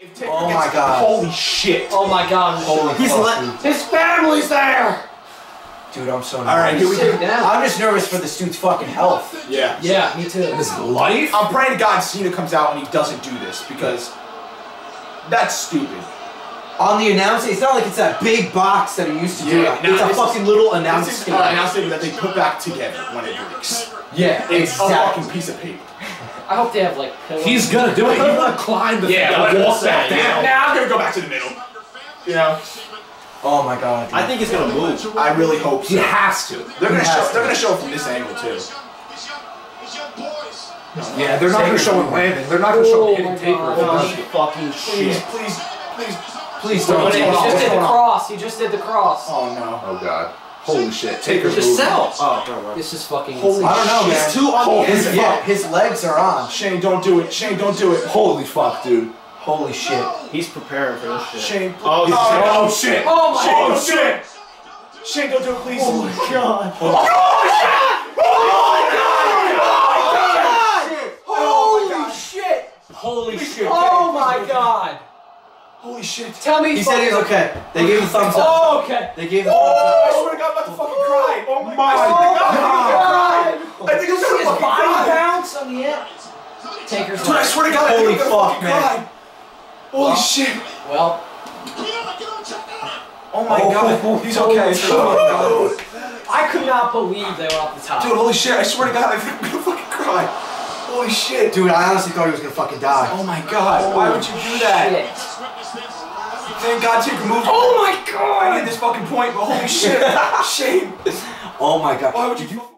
If Oh my God. Holy shit. Oh my god. Holy He's fuck. His family's there! Dude, I'm so nervous. All right, here we go. I'm just nervous for this dude's fucking health. Yeah. Yeah, me too. His life? I'm praying to God Cena comes out and he doesn't do this because that's stupid. On the announcing, it's not like it's that big box that he used to do. Yeah, It's a this is- fucking little This announce uh, announced that they put back together when it breaks. Yeah, It's a fucking piece of paper. I hope they have like pillows. He's gonna do it. He's gonna climb the Yeah, thing and walk back Yeah, down. Now I'm gonna go back to the middle. You know, Oh my god. Dude. I think he's gonna move. I really hope He has to. They're gonna show. to. They're gonna show from this angle too. Yeah, they're not gonna show him landing. They're not gonna show him oh hitting Oh my Taker. God. if he No. does it. fucking shit. please, please. Please Oh, don't. he just did the cross. He just did the cross. Oh no. Oh god. Holy shit. Taker's Just moving. sell. Oh, never mind. This is fucking Holy I don't know, man. He's too on Holy His, edge. yeah, his legs are on. Shane, don't do it. Shane, don't do it. Holy fuck, dude. Holy shit. He's preparing for this shit. Shane. Oh, he's oh, oh, shit. Oh my Shane, God. don't do it. Shane, don't do it, please. Oh my god. Oh, my oh, God. Oh Holy shit. Holy shit. Holy shit. Oh my god. Holy shit. Tell me He said he was okay. They gave him a thumbs up. Oh, okay. They gave him a Oh, thumbs I swear to God, I'm about to fucking oh cry. Oh my Oh god. my I think I'm God. gonna cry. I think I'm gonna His fucking body cry. bounce on the end. Taker's Dude, I swear to God, I Holy think I'm gonna fuck, fucking man. cry. Holy shit. well, Oh my Oh, god. He's okay. shit. Oh, I could not believe they were off the top. Dude, holy shit. I swear to God, I think I'm gonna fucking cry. Holy shit. Dude, I honestly thought he was gonna fucking die. Oh my god. Why would you do that? Shit. Thank God Taker moved. Oh my God! I made this fucking point, but holy shit. Shame. Oh my god. Why would you